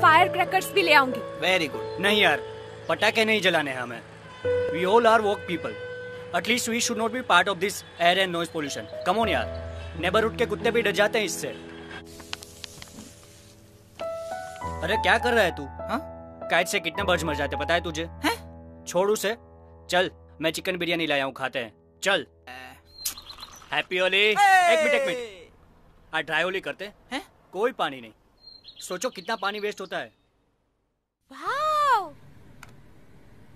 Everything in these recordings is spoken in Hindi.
फायर क्रैकर्स भी ले आऊँगी। वेरी गुड नहीं यार पटाखे नहीं जलाने हैं हमें। We all are work people at least we should not be part of this air and noise pollution come on यार नेबरहुड के कुत्ते भी डर जाते हैं इससे। अरे क्या कर रहा है तू हाँ? कैट से कितने बर्ड्स मर जाते पता है तुझे? हैं? छोड़ उसे। चल मैं चिकन बिरयानी लाया हूँ खाते हैं। चल। हैप्पी होली एक मिनट एक मिनट। आज ड्राई होली करते हैं? कोई पानी नहीं। सोचो कितना पानी वेस्ट होता है Wow!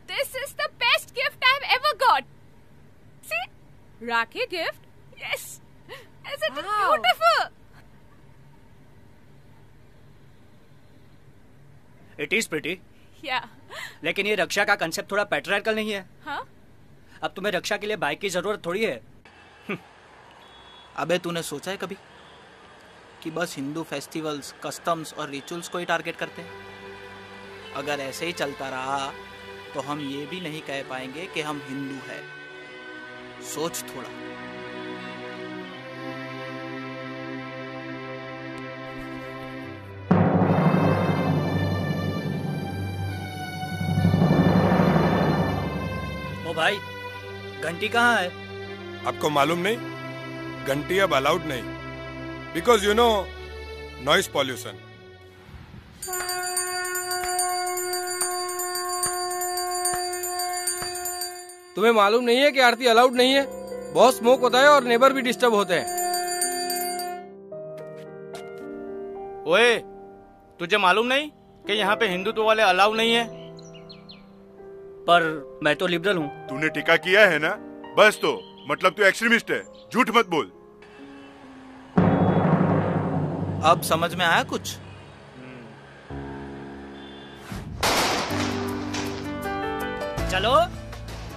This is the best gift I've ever got. See? Rakhi gift? Yes. Isn't it beautiful? It is pretty Yeah. लेकिन ये रक्षा का कंसेप्ट थोड़ा पेट्रियार्कल नहीं है Huh? अब तुम्हें रक्षा के लिए बाइक की ज़रूरत थोड़ी है अबे तूने सोचा है कभी कि बस हिंदू फेस्टिवल्स, कस्टम्स और रिचुअल्स को ही टारगेट करते हैं। अगर ऐसे ही चलता रहा तो हम ये भी नहीं कह पाएँगे कि हम हिंदू हैं। सोच थोड़ा। ओ भाई, घंटी कहाँ है? आपको मालूम नहीं? घंटी अब अलाउड नहीं। Because you know noise pollution तुम्हें मालूम नहीं है कि आरती अलाउड नहीं है? बहुत स्मोक होता है और नेबर भी डिस्टर्ब होते हैं। ओए तुझे मालूम नहीं कि यहाँ पे हिंदुत्व वाले अलाउ नहीं है? पर मैं तो लिबरल हूँ। तूने टीका किया है ना? बस तो मतलब तू एक्सट्रीमिस्ट है। झूठ मत बोल। अब समझ में आया कुछ? चलो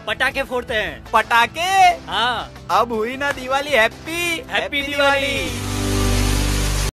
पटाखे फोड़ते हैं। पटाखे? हाँ। अब हुई ना दिवाली हैप्पी हैप्पी दिवाली।